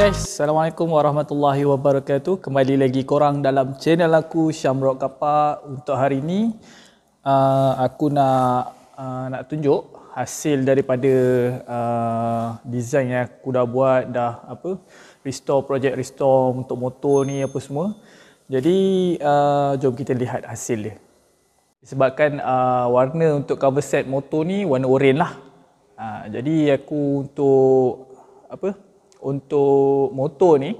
guys, Assalamualaikum warahmatullahi wabarakatuh. Kembali lagi korang dalam channel aku Syamrok Kapak. Untuk hari ni uh, Aku nak uh, nak tunjuk hasil daripada uh, design yang aku dah buat Dah apa restore project restore untuk motor ni apa semua. Jadi uh, jom kita lihat hasil dia. Disebabkan uh, warna untuk cover set motor ni warna oranye lah. Uh, Jadi aku untuk apa untuk motor ni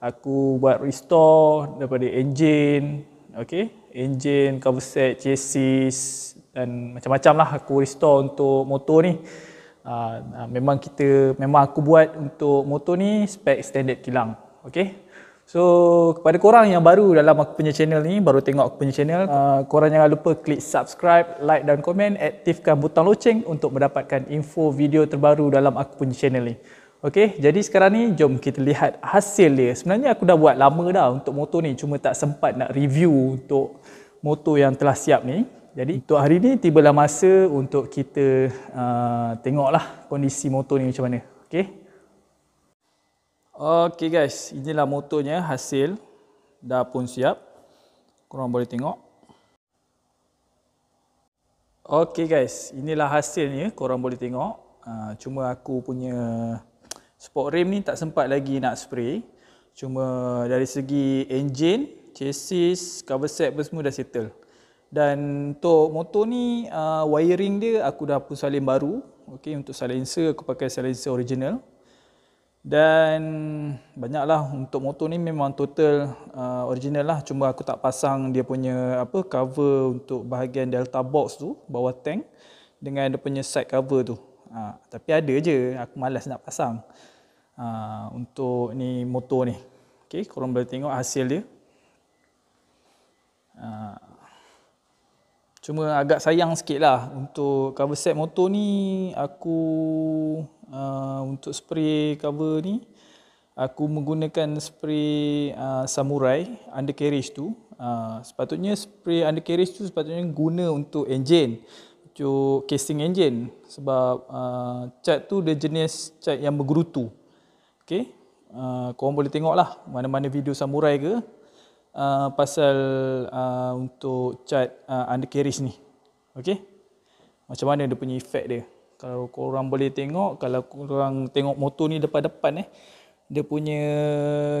aku buat restore daripada engine okey engine cover set chassis dan macam-macam lah aku restore untuk motor ni. Uh, memang kita memang aku buat untuk motor ni spek standard kilang okey So kepada korang yang baru dalam aku punya channel ni, baru tengok aku punya channel, uh, korang jangan lupa klik subscribe, like dan komen, aktifkan butang loceng untuk mendapatkan info video terbaru dalam aku punya channel ni. Okey, jadi sekarang ni jom kita lihat hasil dia. Sebenarnya aku dah buat lama dah untuk motor ni, cuma tak sempat nak review untuk motor yang telah siap ni. Jadi untuk hari ni tibalah masa untuk kita uh, tengoklah kondisi motor ni macam mana. Okey. Okey guys, inilah motornya hasil dah pun siap. Korang boleh tengok. Okey guys, inilah hasilnya korang boleh tengok. Uh, cuma aku punya sport rim ni tak sempat lagi nak spray. Cuma dari segi engine chassis cover set pun semua dah settle. Dan untuk motor ni uh, wiring dia aku dah pun salin baru. Okey untuk silencer aku pakai silencer original. Dan banyaklah untuk motor ni memang total uh, original lah. Cuma aku tak pasang dia punya apa cover untuk bahagian delta box tu bawah tank dengan dia punya side cover tu. Ha, tapi ada je aku malas nak pasang uh, untuk ni motor ni. Okey, korang boleh tengok hasil dia. Uh, cuma agak sayang sikit lah untuk cover set motor ni aku uh, untuk spray cover ni aku menggunakan spray uh, samurai undercarriage tu uh, sepatutnya spray undercarriage tu sepatutnya guna untuk engine untuk casing engine sebab uh, cat tu dia jenis cat yang bergerutu Okay. Uh, korang boleh tengok lah mana-mana video samurai ke uh, pasal uh, untuk cat uh, undercarriage ni. Okay. Macam mana dia punya efek dia. Kalau korang boleh tengok, kalau korang tengok motor ni depan-depan eh, dia punya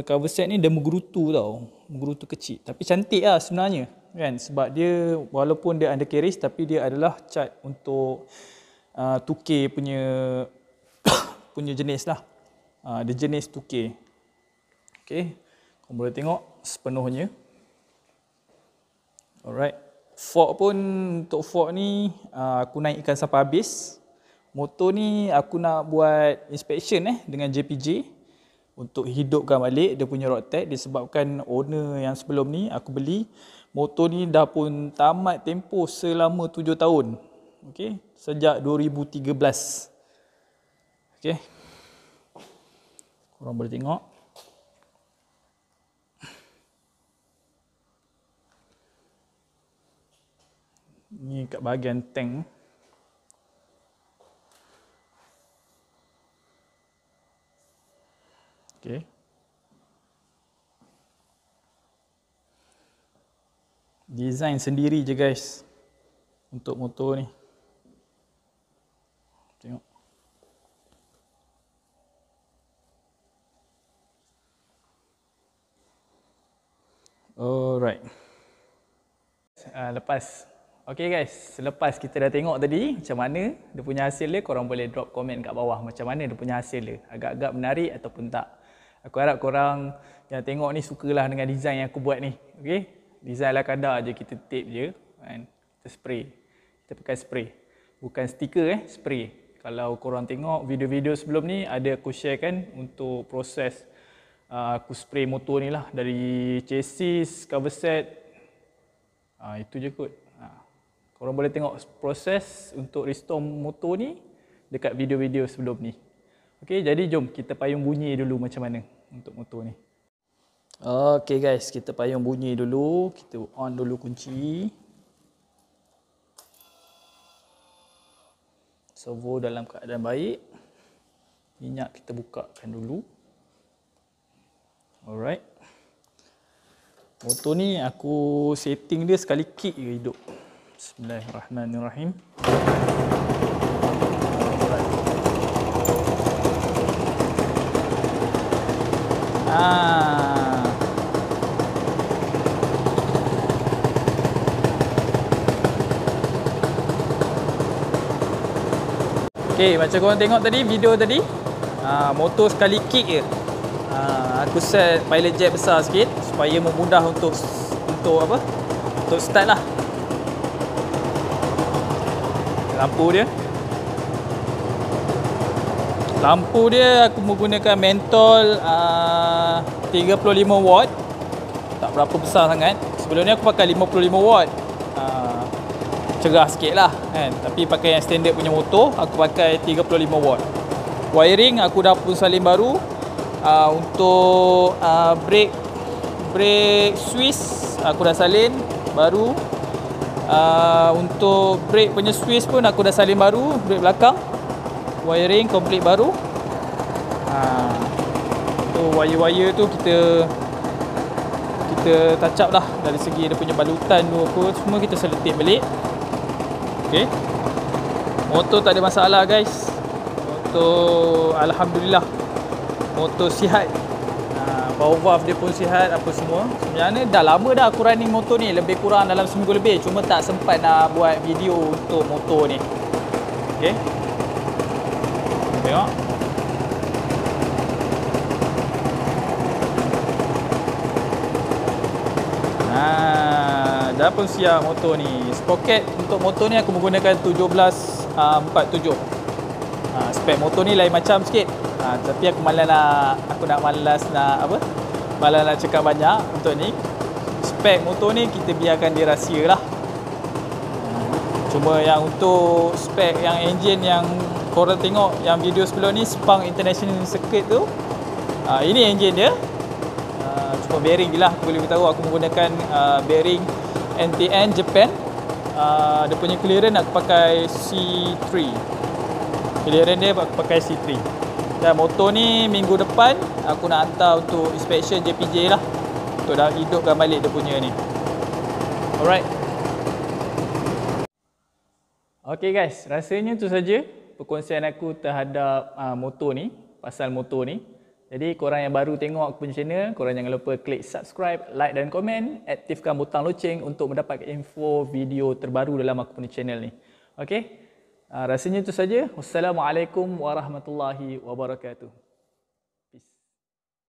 cover set ni dia menggerutu tau. Menggerutu kecil. Tapi cantik lah sebenarnya. Kan? Sebab dia walaupun dia undercarriage tapi dia adalah cat untuk uh, 2K punya punya jenis lah. Uh, dia jenis 2K. Okay. Kau boleh tengok sepenuhnya. Alright. Fork pun untuk fork ni uh, aku naikkan sampai habis. Motor ni aku nak buat inspection eh dengan JPJ untuk hidupkan balik dia punya rod tag disebabkan owner yang sebelum ni aku beli motor ni dah pun tamat tempoh selama 7 tahun. Okey, sejak 2013. Okey. Korang boleh tengok. Ni kat bahagian tank. Okay. Design sendiri je guys untuk motor ni. Alright. Uh, lepas. Okay guys, selepas kita dah tengok tadi macam mana dia punya hasil dia, korang boleh drop komen kat bawah macam mana dia punya hasil dia. Agak-agak menarik ataupun tak. Aku harap korang yang tengok ni sukalah dengan design yang aku buat ni. Okay? Design ala kadar je, kita tape je. Kan? Kita spray. Kita pakai spray. Bukan stiker eh, spray. Kalau korang tengok video-video sebelum ni, ada aku share kan untuk proses uh, aku spray motor ni lah dari chassis, cover set. Uh, itu je kot. Uh, korang boleh tengok proses untuk restore motor ni dekat video-video sebelum ni. Okey, jadi jom kita payung bunyi dulu macam mana untuk motor ni. Okey guys, kita payung bunyi dulu. Kita on dulu kunci. Servo dalam keadaan baik. Minyak kita bukakan dulu. Alright. Motor ni aku setting dia sekali kick je hidup. Bismillahirrahmanirrahim. Ah. Okay, macam korang tengok tadi video tadi, uh, motor sekali kick je. Uh, aku set pilot jet besar sikit supaya memudah untuk untuk apa? Untuk start lah. Lampu dia. Lampu dia aku menggunakan mentol uh, 35 watt. Tak berapa besar sangat. Sebelum ni aku pakai 55 watt. Uh, cerah sikit lah kan. Tapi pakai yang standard punya motor, aku pakai 35 watt. Wiring aku dah pun salin baru. Uh, untuk uh, brake brake Swiss aku dah salin baru. Uh, untuk brake punya Swiss pun aku dah salin baru, brake belakang. Wiring complete baru. Tu wire-wire tu kita kita touch up lah dari segi dia punya balutan tu apa semua kita selotip balik. Ok motor tak ada masalah guys. Motor Alhamdulillah motor sihat ha, power valve dia pun sihat apa semua sebenarnya dah lama dah aku running motor ni lebih kurang dalam seminggu lebih cuma tak sempat nak buat video untuk motor ni ok Tengok. Nah, dah pun siap motor ni. Sprocket untuk motor ni aku menggunakan 1747. Uh, ha, spek motor ni lain macam sikit. Ha, tapi aku malas nak aku nak malas nak apa? Malas nak cakap banyak untuk ni. Spek motor ni kita biarkan dia rahsia lah. Cuma yang untuk spek yang engine yang korang tengok yang video sebelum ni Spang International Circuit tu uh, ini engine dia uh, cuma bearing je lah aku boleh beritahu aku menggunakan uh, bearing NTN Japan uh, dia punya clearance aku pakai C3 clearance dia aku pakai C3 dan motor ni minggu depan aku nak hantar untuk inspection JPJ lah untuk dah hidupkan balik dia punya ni alright Okay guys, rasanya tu saja perkongsian aku terhadap uh, motor ni, pasal motor ni. Jadi korang yang baru tengok aku punya channel, korang jangan lupa klik subscribe, like dan komen, aktifkan butang loceng untuk mendapatkan info video terbaru dalam aku punya channel ni. Okey? Uh, rasanya itu saja. Wassalamualaikum warahmatullahi wabarakatuh.